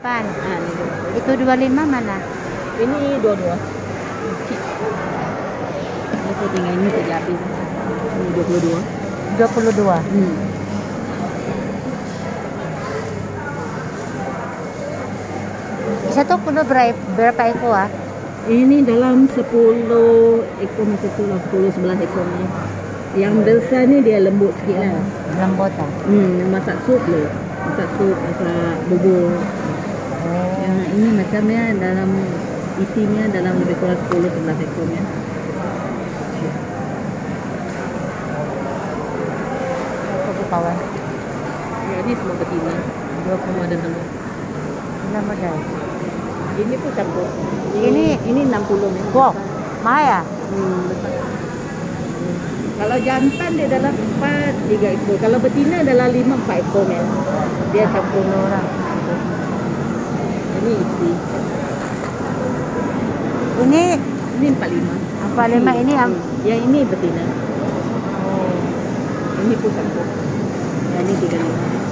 Pan. Ah, dua. Itu 25 mana? Ini dua-dua. Ini saya tinggal ini habis. Ini 22. 22. Hmm. Isa to kuno berapa, berapa ekor ah? Ini dalam 10 ekor macam tu lah, 10 11 ekor ni. Yang besar ni dia lembut sikit lah. Lembut ah. Hmm, masak sup le. Masak sup, masak bubur. Oh. Yang ini macamnya dalam isinya dalam lebih kurang 10 11 ekornya. Aku kawan. Ya, ini semua betina. Dua semua ada telur. Lama dah. Ini pun campur. Ini- ini 60 ni. Wow. Mahal ah? Hmm. Kalau jantan dia dalam 4 3 ekor. Kalau betina dalam 5 4 ekor. Dia campur orang. Ini isi. Ini Ini 45. 45 ini yang Hmm. Yang ini betina. oh. Ini pun campur. Yang ini 35.